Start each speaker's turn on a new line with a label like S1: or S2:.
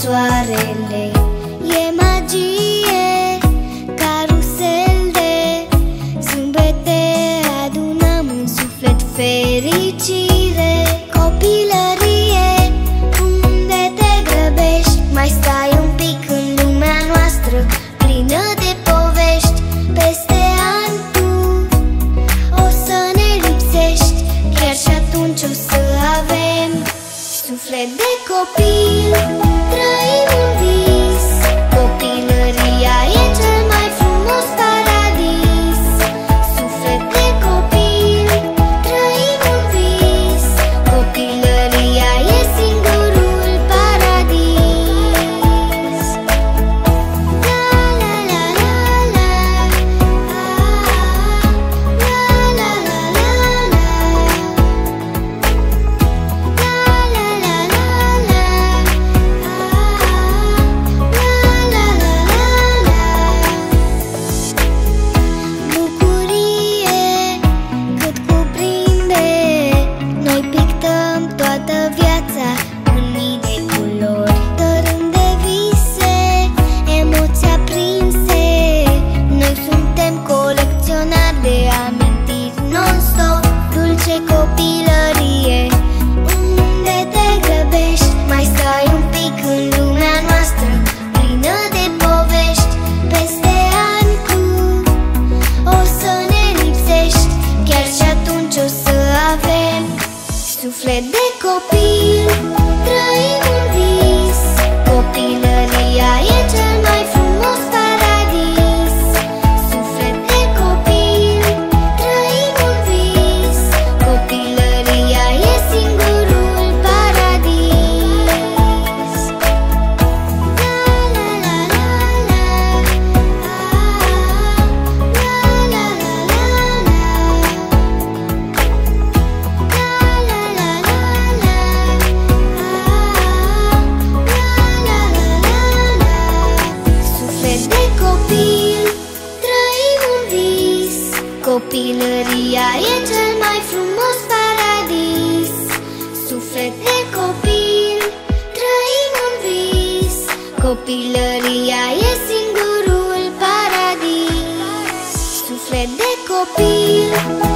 S1: soarele. E magie, carusel de Zâmbete. Adunăm în suflet fericire. Copilărie, unde te grăbești. Mai stai un pic în lumea noastră Plină de povești. Peste ani tu o să ne lipsești. Chiar și atunci o să avem Suflet de copil Stăm toată viața în mii de culori Dărâm de vise, emoții aprinse Noi suntem colecționari de amintiri non-stop Dulce copilărie, unde te grăbești? Mai stai un pic în lumea noastră, plină de povești. Peste ani o să ne lipsești Chiar și atunci o suflet de copii. Copilăria e cel mai frumos paradis. Suflet de copil, trăim un vis. Copilăria e singurul paradis. Suflet de copil